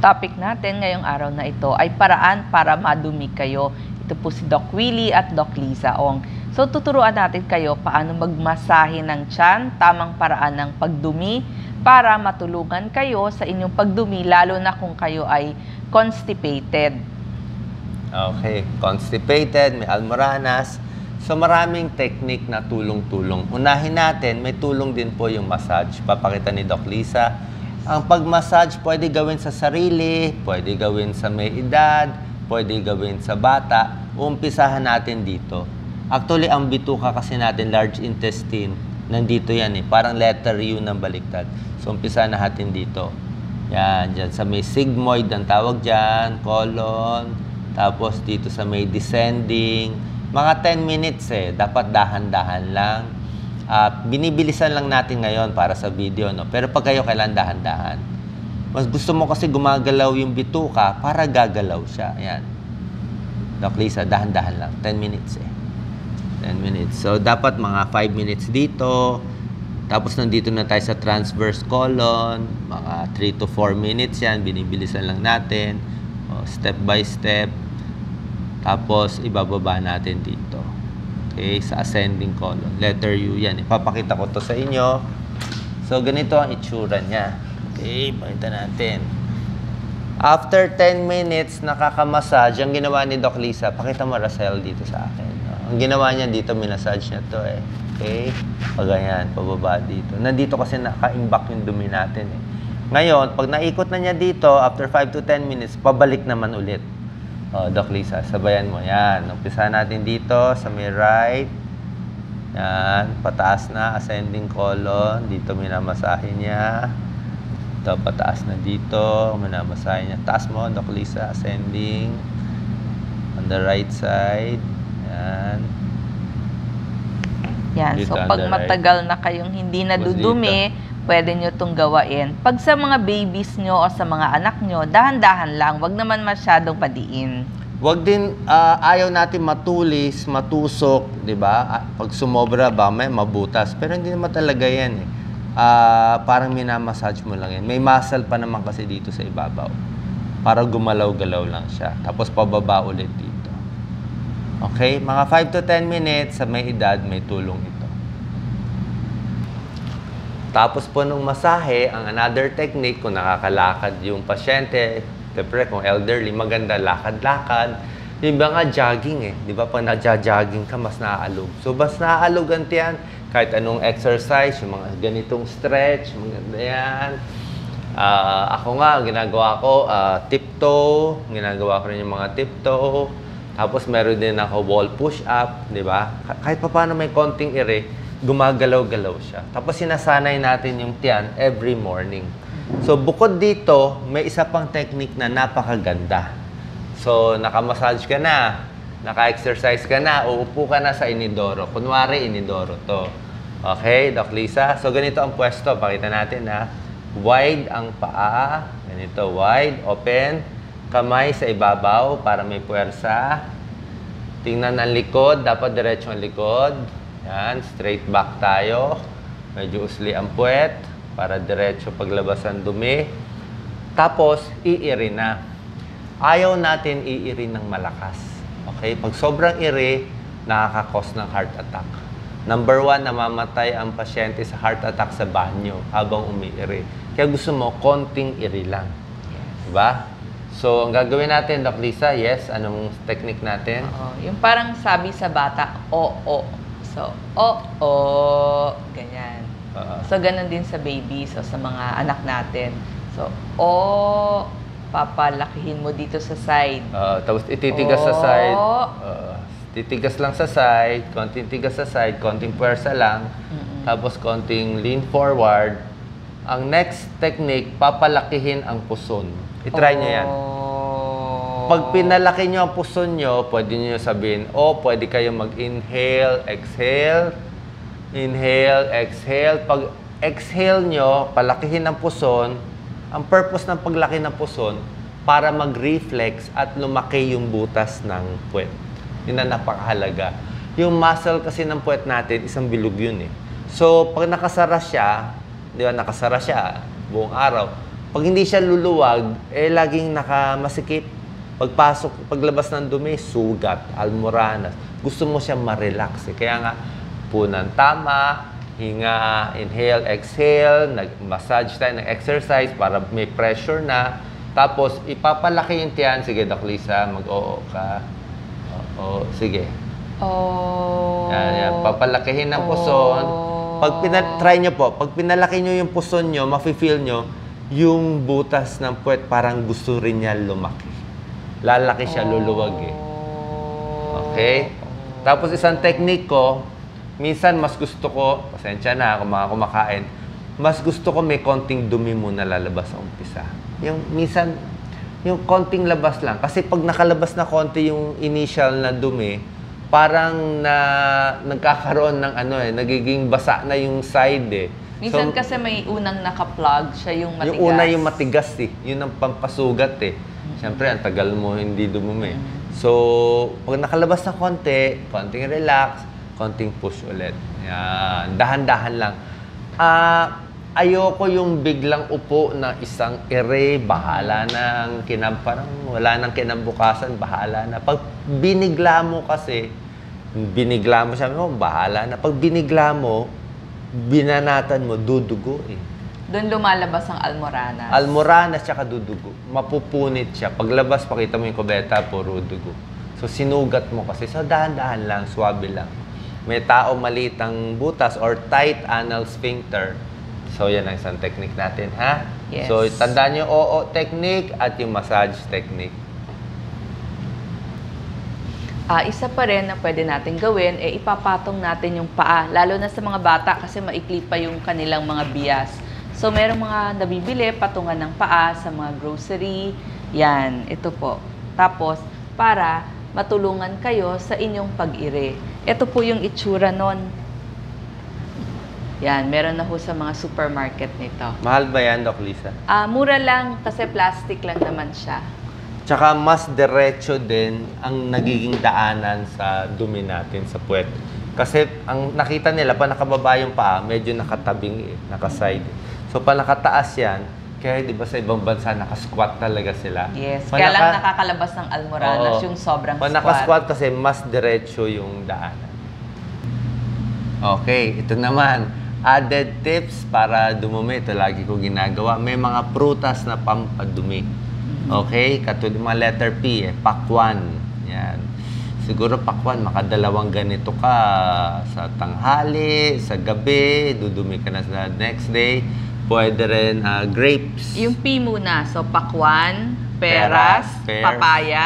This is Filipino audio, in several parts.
Topic natin ngayong araw na ito ay paraan para madumi kayo. Ito po si Doc Willie at Doc Lisa Ong. So tuturuan natin kayo paano magmasahe ng tiyan, tamang paraan ng pagdumi para matulungan kayo sa inyong pagdumi lalo na kung kayo ay constipated. Okay, constipated, may almoranas. So maraming technique na tulong-tulong. Unahin natin, may tulong din po yung massage. Papakita ni Doc Lisa. Ang pag-massage pwede gawin sa sarili, pwede gawin sa may edad, pwede gawin sa bata. Umpisahan natin dito. Actually, ang bituka kasi natin, large intestine, nandito yan eh. Parang letter U ng baliktad. So, umpisahan natin dito. Yan, dyan sa may sigmoid ang tawag dyan, colon, tapos dito sa may descending. Mga 10 minutes eh, dapat dahan-dahan lang. Ah, binibilisan lang natin ngayon para sa video, no? Pero pag kayo kailan dahan-dahan. Mas gusto mo kasi gumagalaw yung bituka para gagalaw siya. Yan. Doc Lisa, dahan-dahan lang. 10 minutes eh. 10 minutes. So, dapat mga 5 minutes dito. Tapos, nandito na tayo sa transverse colon. Mga 3 to 4 minutes yan. Binibilisan lang natin. O, step by step. Tapos, ibababa natin dito. Okay, sa ascending colon. Letter U yan. Ipapakita ko to sa inyo. So, ganito ang itsura niya. Okay, pakita natin. After 10 minutes, nakakamassage. Ang ginawa ni Doc Lisa, pakita mo Rosel dito sa akin. no? Ang ginawa niya dito, minassage niya to eh. Okay? Pag ganyan, pababa dito. Nandito kasi naka-imbak yung dumi natin eh. Ngayon, pag naikot na niya dito, after 5 to 10 minutes, pabalik naman ulit. Oh, Doc Lisa, sabayan mo. Yan. Umpisa natin dito sa may right. Yan. Pataas na, ascending colon. Dito minamasahe niya. Ito, pataas na dito. Minamasahe niya. Taas mo, Doc Lisa, ascending. On the right side. Yan. Yan. Dito So pag right. matagal na kayong hindi nadudumi, pwede nyo itong gawain. Pag sa mga babies nyo o sa mga anak nyo, dahan-dahan lang. Wag naman masyadong padiin. Huwag din, ah, ayaw natin matulis, matusok, di ba? Ah, Pag sumobra ba, may mabutas. Pero hindi naman talaga yan eh. Ah, parang minamassage mo lang yan. May muscle pa naman kasi dito sa ibabaw. Para gumalaw-galaw lang siya. Tapos pababa ulit dito. Okay? Mga 5 to 10 minutes sa may edad, may tulong ito. Tapos po nung masahe, ang another technique, kung nakakalakad yung pasyente, siyempre kung elderly, maganda lakad-lakad. Yung iba nga jogging eh. Di ba pag nagja-jogging ka, mas naaalog. So, mas naaalog ang tiyan. Kahit anong exercise, yung mga ganitong stretch, maganda yan. Ah, ako nga, ginagawa ko, ah, tiptoe. Ginagawa ko rin yung mga tiptoe. Tapos meron din ako wall push-up, di ba? Ka- Kahit pa paano may konting ire, gumagalaw-galaw siya. Tapos sinasanay natin yung tiyan every morning. So bukod dito, may isa pang technique na napakaganda. So nakamassage ka na, naka-exercise ka na, uupo ka na sa inidoro. Kunwari, inidoro to. Okay, Doc Lisa? So ganito ang pwesto. Pakita natin ha. Wide ang paa. Ganito, wide, open. Kamay sa ibabaw para may puwersa. Tingnan ang likod. Dapat diretso ang likod. Yan, straight back tayo. Medyo usli ang puwet para diretso paglabas ang dumi. Tapos, iiri na. Ayaw natin iiri ng malakas. Okay? Pag sobrang iri, nakakakos ng heart attack. Number one, namamatay ang pasyente sa heart attack sa banyo habang umiiri. Kaya gusto mo, konting iri lang. Diba? So, ang gagawin natin, Doc Lisa, yes, anong technique natin? Oo. Yung parang sabi sa bata, o, o. So, o, o. Ganyan. Oo. So, ganun din sa baby. So, sa mga anak natin. So, o, papalakihin mo dito sa side. Uh, tapos ititigas sa side. Oh. Uh, titigas lang sa side, konting tigas sa side, konting puwersa lang. Mm-mm. Tapos konting lean forward. Ang next technique, papalakihin ang puson. I-try nyo yan. Oh. Pag pinalaki nyo ang puson nyo, pwede nyo sabihin, o pwede kayo mag-inhale, exhale, inhale, exhale. Pag exhale nyo, palakihin ang puson, ang purpose ng paglaki ng puson, para mag-reflex at lumaki yung butas ng puwet. Yun ang napakahalaga. Yung muscle kasi ng puwet natin, isang bilog yun eh. So, pag nakasara siya, di ba, nakasara siya buong araw, Pag hindi siya luluwag, eh laging nakamasikip. Pagpasok, paglabas ng dumi, sugat, almoranas. Gusto mo siya ma-relax. Eh. Kaya nga, punan tama, hinga, inhale, exhale, nag-massage tayo, nag-exercise para may pressure na. Tapos, ipapalaki yung tiyan. Sige, Doc Lisa, mag-oo ka. Oo, sige. Oh. Yan, yan. Papalakihin ng puson. Pag pina- try nyo po, pag pinalaki nyo yung puson nyo, mafe-feel nyo, yung butas ng puwet parang gusto rin niya lumaki. Lalaki siya, luluwag eh. Okay? Tapos isang technique ko, minsan mas gusto ko, pasensya na kung mga kumakain, mas gusto ko may konting dumi muna lalabas sa umpisa. Yung minsan, yung konting labas lang. Kasi pag nakalabas na konti yung initial na dumi, parang na nagkakaroon ng ano eh, nagiging basa na yung side eh. Minsan So, kasi may unang naka-plug, siya yung matigas. yung una yung matigas eh. Yun ang pampasugat eh. Siyempre, ang tagal mo hindi dumumi. So, pag nakalabas na konti, konting relax, konting push ulit. Yan. Dahan-dahan lang. Ah, ayoko yung biglang upo na isang ere, bahala ang kinab... Parang wala nang kinabukasan, bahala na. Pag binigla mo kasi, binigla mo siya, oh, bahala na. Pag binigla mo, binanatan mo, dudugo eh. Doon lumalabas ang almoranas. Almoranas tsaka dudugo. Mapupunit siya. Paglabas, pakita mo yung kubeta, puro dugo. So, sinugat mo kasi. So, dahan-dahan lang, swabe lang. May tao maliit ang butas or tight anal sphincter. So, yan ang isang technique natin, ha? Yes. So, tandaan nyo, oo technique at yung massage technique. Ah, isa pa rin na pwede natin gawin, eh, ipapatong natin yung paa. Lalo na sa mga bata kasi maikli pa yung kanilang mga bias. So, merong mga nabibili, patungan ng paa sa mga grocery. Yan, ito po. Tapos, para matulungan kayo sa inyong pag-ire. Ito po yung itsura nun. Yan, meron na ho sa mga supermarket nito. Mahal ba yan, Doc Lisa? Ah, mura lang kasi plastic lang naman siya. Tsaka mas diretso din ang nagiging daanan sa dumi natin sa puwet. Kasi ang nakita nila, pa nakababa yung paa, medyo nakatabing eh, nakaside. So pa nakataas yan, kaya di ba sa ibang bansa nakasquat talaga sila? Yes, Pa kaya lang naka- nakakalabas ng almoranas Oo. yung sobrang squat. nakasquat kasi mas diretso yung daanan. Okay, ito naman. Added tips para dumumi. Ito lagi ko ginagawa. May mga prutas na pampadumi. Okay? Katulad mga letter P, eh. Pakwan. Yan. Siguro pakwan, makadalawang ganito ka sa tanghali, sa gabi, dudumi ka na sa next day. Pwede rin ah, grapes. Yung P muna. So, pakwan, peras, Peras, pears. papaya.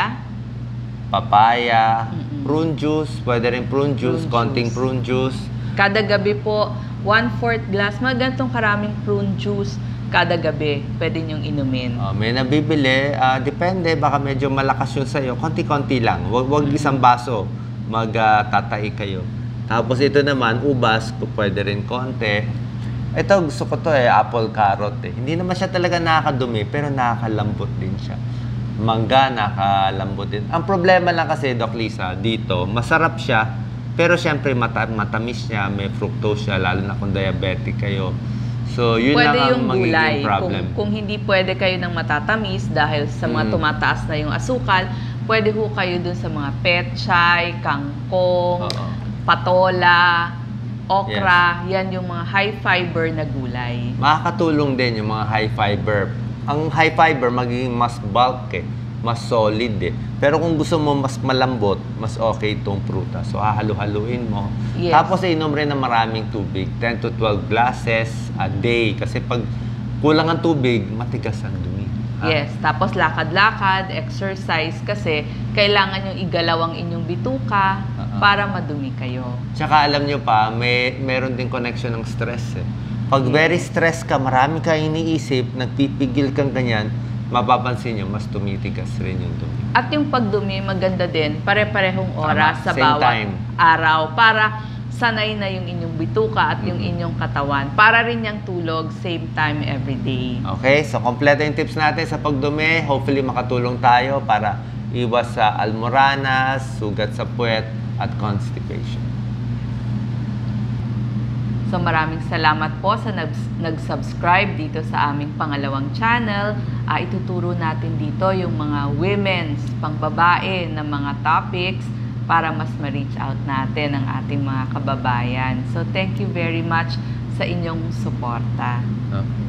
papaya, Mm-mm. prune juice, pwede rin prune juice, Prune konting juice. prune juice. Kada gabi po, one-fourth glass. Mga ganitong karaming prune juice kada gabi. Pwede niyong inumin. Uh, may nabibili, ah, depende, baka medyo malakas yun sa'yo. Konti-konti lang. Wag, wag isang baso, magtatai kayo. Tapos ito naman, ubas, pwede rin konti. Ito, gusto ko to eh, apple carrot eh. Hindi naman siya talaga nakakadumi, pero nakakalambot din siya. Mangga, nakakalambot din. Ang problema lang kasi, Doc Lisa, dito, masarap siya, pero syempre mata matamis siya, may fructose siya, lalo na kung diabetic kayo. So, yun pwede lang ang yung magiging gulay. problem. Kung, kung hindi pwede kayo ng matatamis dahil sa mga Mm. tumataas na yung asukal, pwede ho kayo dun sa mga petchay, kangkong, Oo. patola, okra. Yan yung mga high fiber na gulay. Makakatulong din yung mga high fiber. Ang high fiber magiging mas bulk eh, mas solid eh. Pero kung gusto mo mas malambot, mas okay itong prutas. So hahalo-haluin mo. Yes. Tapos inom rin ng maraming tubig, 10 to 12 glasses a day. Kasi pag kulang ang tubig, matigas ang dumi. Ha? Yes, tapos lakad-lakad, exercise kasi kailangan yung igalaw ang inyong bituka Oo. para madumi kayo. Tsaka alam nyo pa, may meron din connection ng stress eh. Pag very stressed ka, marami kang iniisip, nagpipigil kang ganyan, mapapansin nyo, mas tumitigas rin yung dumi. At yung pagdumi, maganda din, pare-parehong oras Tama, sa same bawat time. araw para sanay na yung inyong bituka at yung inyong katawan. Para rin yung tulog, same time every day. Okay, so kompleto yung tips natin sa pagdumi. Hopefully makatulong tayo para iwas sa almoranas, sugat sa puwet, at constipation. So maraming salamat po sa nag- nag-subscribe dito sa aming pangalawang channel. Ah, ituturo natin dito yung mga women's, pangbabae na mga topics para mas ma-reach out natin ang ating mga kababayan. So thank you very much sa inyong suporta. No?